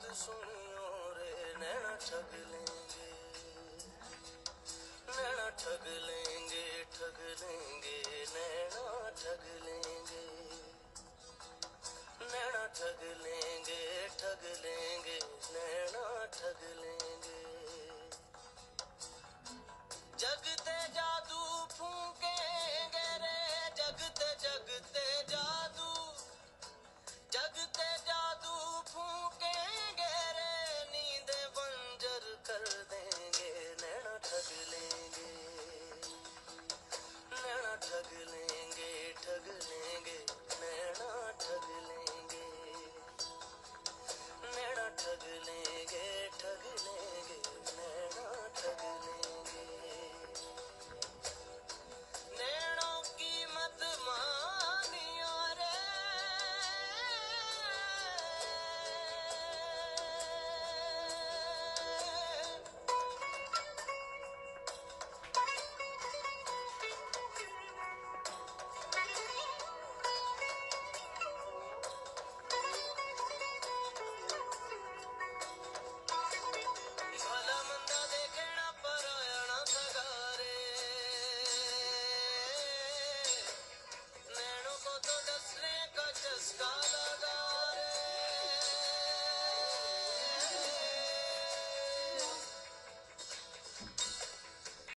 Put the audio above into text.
बात सुनियो रे, नैना ठग लेंगे। नैना ठग लेंगे ठग लेंगे, नैना ठग लेंगे। नैना ठग लेंगे ठग लेंगे, नैना ठग लेंगे। जग